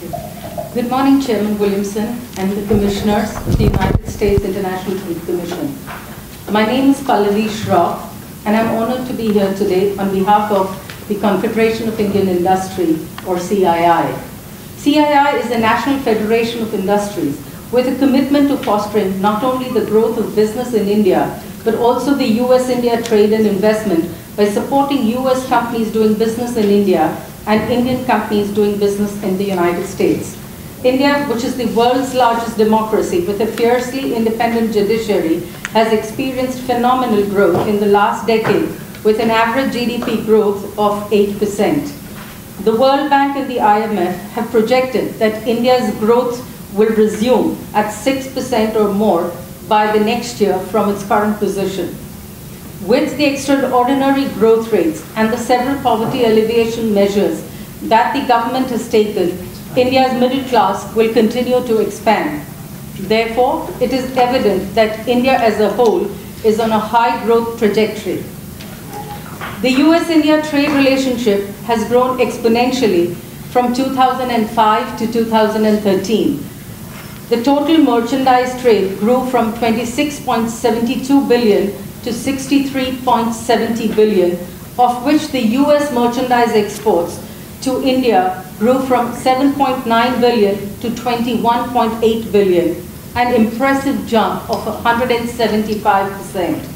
Good morning, Chairman Williamson and the Commissioners of the United States International Trade Commission. My name is Pallavi Shroff, and I'm honored to be here today on behalf of the Confederation of Indian Industry, or CII. CII is the National Federation of Industries with a commitment to fostering not only the growth of business in India, but also the US-India trade and investment by supporting US companies doing business in India and Indian companies doing business in the United States. India, which is the world's largest democracy with a fiercely independent judiciary, has experienced phenomenal growth in the last decade with an average GDP growth of 8%. The World Bank and the IMF have projected that India's growth will resume at 6% or more by the next year from its current position. With the extraordinary growth rates and the several poverty alleviation measures that the government has taken, India's middle class will continue to expand. Therefore, it is evident that India as a whole is on a high growth trajectory. The US-India trade relationship has grown exponentially from 2005 to 2013. The total merchandise trade grew from 26.72 billion to 63.70 billion, of which the US merchandise exports to India grew from 7.9 billion to 21.8 billion, an impressive jump of 175%.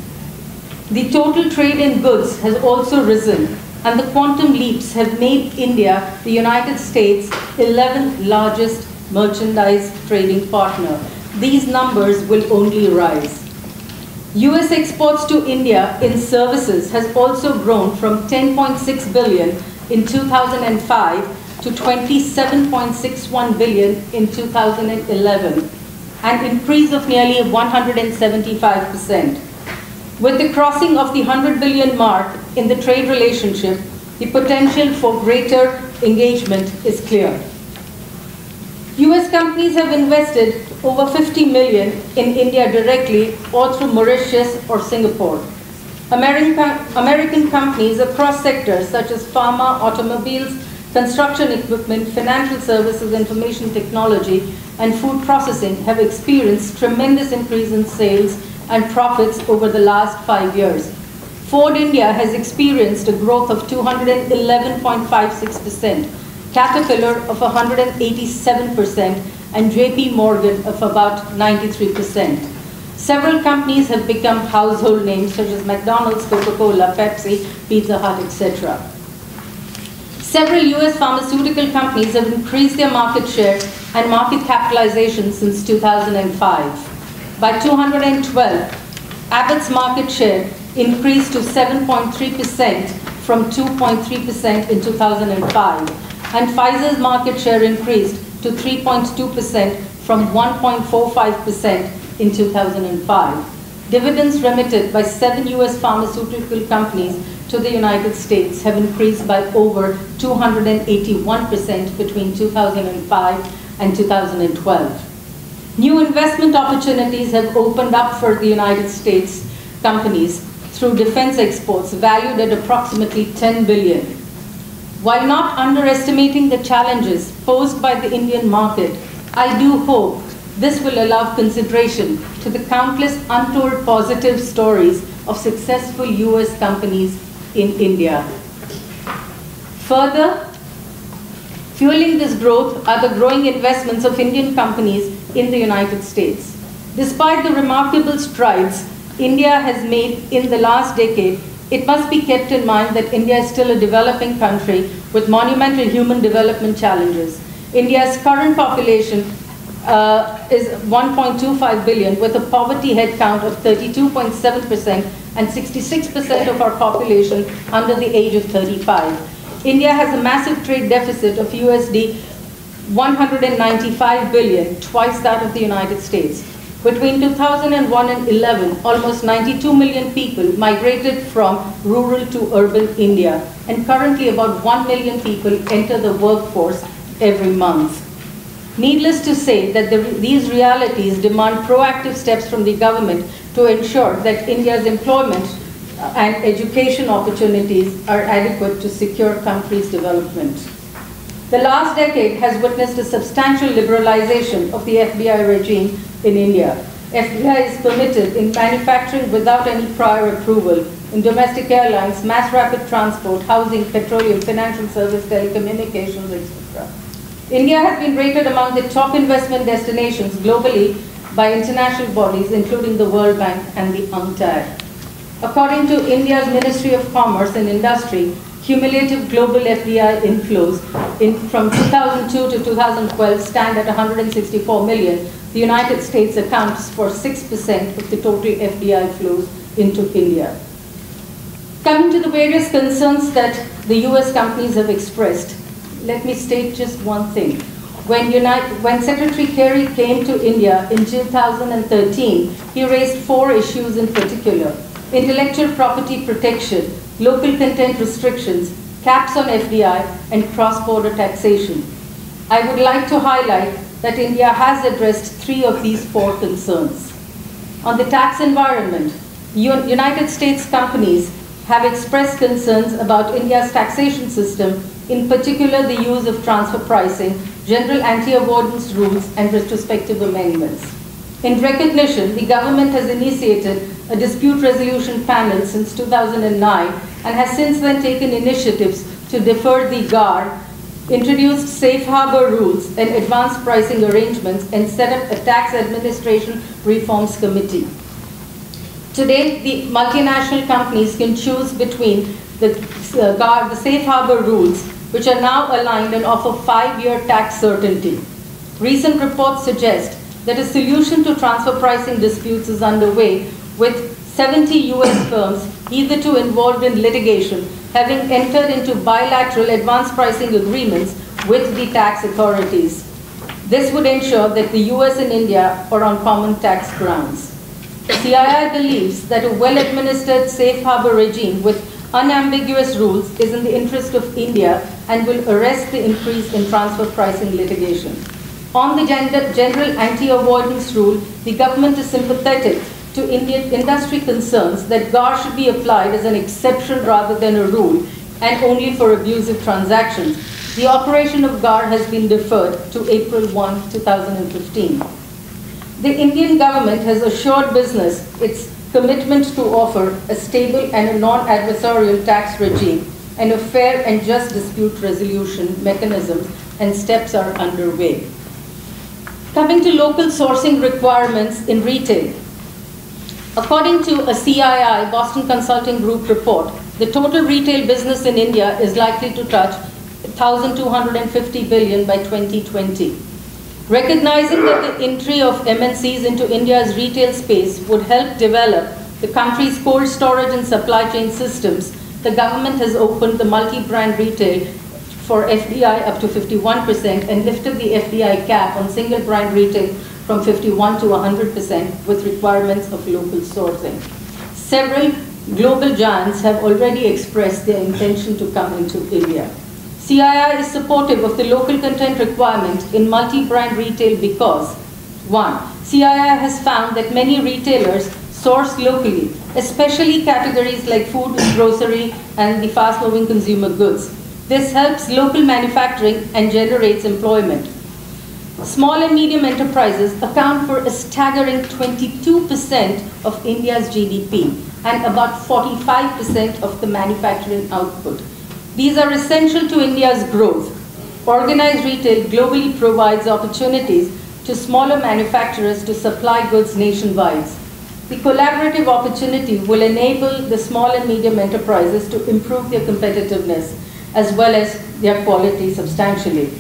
The total trade in goods has also risen, and the quantum leaps have made India the United States' 11th largest merchandise trading partner. These numbers will only rise. US exports to India in services has also grown from 10.6 billion in 2005 to 27.61 billion in 2011, an increase of nearly 175%. With the crossing of the 100 billion mark in the trade relationship, the potential for greater engagement is clear. US companies have invested over 50 million in India directly or through Mauritius or Singapore. American, American companies across sectors such as pharma, automobiles, construction equipment, financial services, information technology, and food processing have experienced tremendous increase in sales and profits over the last five years. Ford India has experienced a growth of 211.56%, Caterpillar of 187%, and JP Morgan of about 93%. Several companies have become household names such as McDonald's, Coca-Cola, Pepsi, Pizza Hut, etc. Several US pharmaceutical companies have increased their market share and market capitalization since 2005. By 2012, Abbott's market share increased to 7.3% from 2.3% in 2005 and Pfizer's market share increased to 3.2% from 1.45% in 2005. Dividends remitted by seven US pharmaceutical companies to the United States have increased by over 281% between 2005 and 2012. New investment opportunities have opened up for the United States companies through defense exports valued at approximately 10 billion while not underestimating the challenges posed by the Indian market, I do hope this will allow consideration to the countless untold positive stories of successful US companies in India. Further, fueling this growth are the growing investments of Indian companies in the United States. Despite the remarkable strides India has made in the last decade it must be kept in mind that India is still a developing country with monumental human development challenges. India's current population uh, is 1.25 billion with a poverty headcount of 32.7% and 66% of our population under the age of 35. India has a massive trade deficit of USD 195 billion, twice that of the United States. Between 2001 and 11, almost 92 million people migrated from rural to urban India, and currently about 1 million people enter the workforce every month. Needless to say that the, these realities demand proactive steps from the government to ensure that India's employment uh, and education opportunities are adequate to secure country's development. The last decade has witnessed a substantial liberalization of the FDI regime in India. FDI is permitted in manufacturing without any prior approval in domestic airlines, mass rapid transport, housing, petroleum, financial service, telecommunications, etc. India has been rated among the top investment destinations globally by international bodies, including the World Bank and the UNCTAD. According to India's Ministry of Commerce and Industry, cumulative global FDI inflows in, from 2002 to 2012 stand at 164 million. The United States accounts for 6% of the total FDI flows into India. Coming to the various concerns that the US companies have expressed, let me state just one thing. When, United, when Secretary Kerry came to India in 2013, he raised four issues in particular. Intellectual property protection, local content restrictions, caps on FDI, and cross-border taxation. I would like to highlight that India has addressed three of these four concerns. On the tax environment, United States companies have expressed concerns about India's taxation system, in particular the use of transfer pricing, general anti-avoidance rules, and retrospective amendments. In recognition, the government has initiated a dispute resolution panel since 2009 and has since then taken initiatives to defer the GAAR, introduced safe harbor rules and advanced pricing arrangements, and set up a tax administration reforms committee. Today, the multinational companies can choose between the, uh, GAAR, the safe harbor rules, which are now aligned and offer five-year tax certainty. Recent reports suggest that a solution to transfer pricing disputes is underway with 70 US firms hitherto involved in litigation having entered into bilateral advance pricing agreements with the tax authorities. This would ensure that the US and India are on common tax grounds. CII believes that a well-administered safe harbor regime with unambiguous rules is in the interest of India and will arrest the increase in transfer pricing litigation. On the gender, general anti-avoidance rule, the government is sympathetic to Indian industry concerns that GAAR should be applied as an exception rather than a rule and only for abusive transactions. The operation of GAAR has been deferred to April 1, 2015. The Indian government has assured business its commitment to offer a stable and a non-adversarial tax regime and a fair and just dispute resolution mechanism and steps are underway. Coming to local sourcing requirements in retail. According to a CII, Boston Consulting Group report, the total retail business in India is likely to touch 1,250 billion by 2020. Recognizing that the entry of MNCs into India's retail space would help develop the country's cold storage and supply chain systems, the government has opened the multi-brand retail for FDI up to 51% and lifted the FDI cap on single brand retail from 51 to 100% with requirements of local sourcing. Several global giants have already expressed their intention to come into India. CII is supportive of the local content requirement in multi-brand retail because, one, CII has found that many retailers source locally, especially categories like food, and grocery, and the fast-moving consumer goods. This helps local manufacturing and generates employment. Small and medium enterprises account for a staggering 22% of India's GDP and about 45% of the manufacturing output. These are essential to India's growth. Organized retail globally provides opportunities to smaller manufacturers to supply goods nationwide. The collaborative opportunity will enable the small and medium enterprises to improve their competitiveness as well as their quality substantially.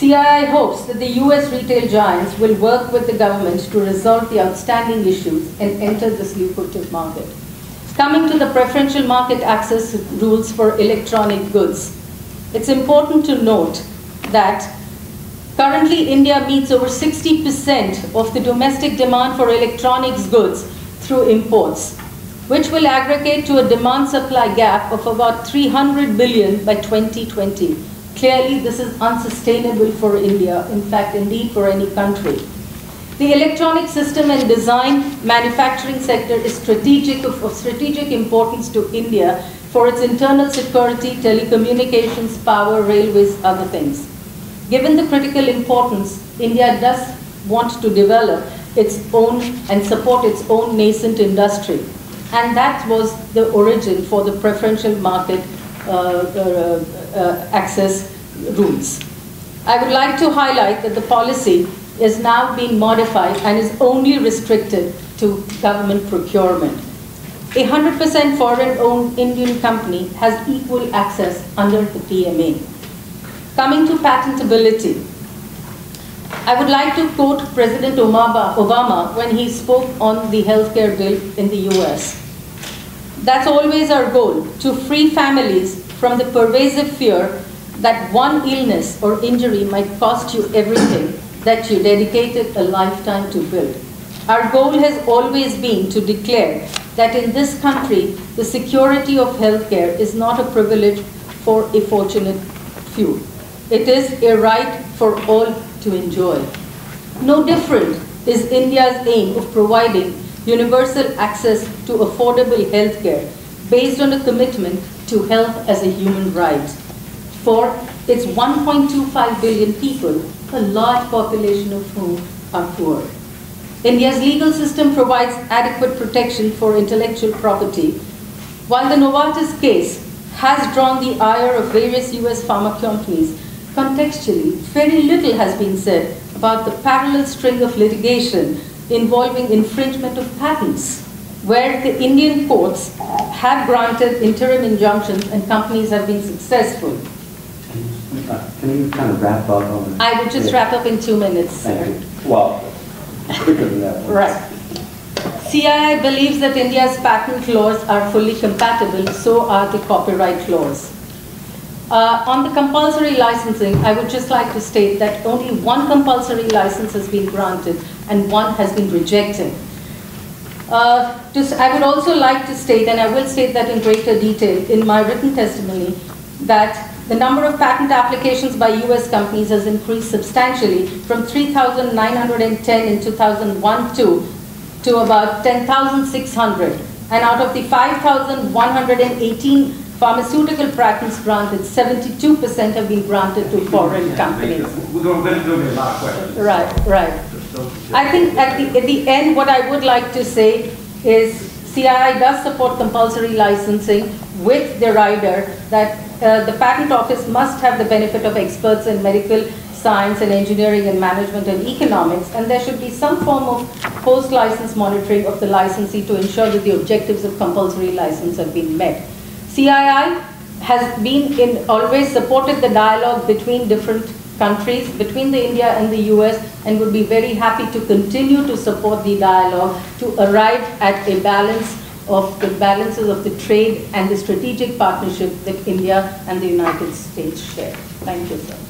CII hopes that the US retail giants will work with the government to resolve the outstanding issues and enter this lucrative market. Coming to the preferential market access rules for electronic goods, it's important to note that currently India meets over 60% of the domestic demand for electronics goods through imports, which will aggregate to a demand-supply gap of about 300 billion by 2020. Clearly, this is unsustainable for India, in fact, indeed for any country. The electronic system and design manufacturing sector is strategic of, of strategic importance to India for its internal security, telecommunications, power, railways, other things. Given the critical importance, India does want to develop its own and support its own nascent industry. And that was the origin for the preferential market uh, uh, Uh, access rules. I would like to highlight that the policy is now being modified and is only restricted to government procurement. A 100% foreign-owned Indian company has equal access under the PMA. Coming to patentability, I would like to quote President Obama when he spoke on the healthcare bill in the US. That's always our goal, to free families from the pervasive fear that one illness or injury might cost you everything that you dedicated a lifetime to build. Our goal has always been to declare that in this country, the security of healthcare is not a privilege for a fortunate few. It is a right for all to enjoy. No different is India's aim of providing universal access to affordable healthcare based on a commitment to health as a human right. For its 1.25 billion people, a large population of whom are poor. India's legal system provides adequate protection for intellectual property, while the Novartis case has drawn the ire of various US pharma companies Contextually, very little has been said about the parallel string of litigation involving infringement of patents, where the Indian courts have granted interim injunctions and companies have been successful. Can you kind of wrap up on? I will just wrap up in two minutes, sir. Well, quicker than that. Right. CII believes that India's patent laws are fully compatible, so are the copyright laws. Uh, on the compulsory licensing, I would just like to state that only one compulsory license has been granted and one has been rejected. Uh, I would also like to state, and I will state that in greater detail in my written testimony, that the number of patent applications by US companies has increased substantially from 3,910 in 2001 to, to about 10,600. And out of the 5,118 Pharmaceutical patents granted, 72% have been granted to foreign companies. We're going to do a lot of questions. Right, right. I think at the, at the end, what I would like to say is CII does support compulsory licensing with the rider that uh, the patent office must have the benefit of experts in medical science and engineering and management and economics, and there should be some form of post-license monitoring of the licensee to ensure that the objectives of compulsory license have been met. CII has been in, always supported the dialogue between different countries, between the India and the US, and would be very happy to continue to support the dialogue to arrive at a balance of the balances of the trade and the strategic partnership that India and the United States share. Thank you, sir.